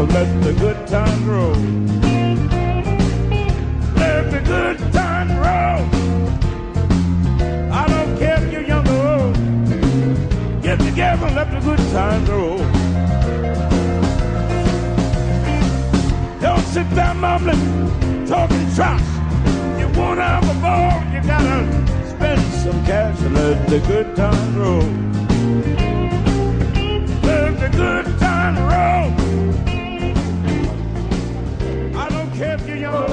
so let the good times roll. Let the good times roll. I don't care if you're young or old. Get together and let the good times roll. Don't sit there mumbling, talking trash. You wanna have a ball, you gotta spend some cash and let the good times roll. kept you young.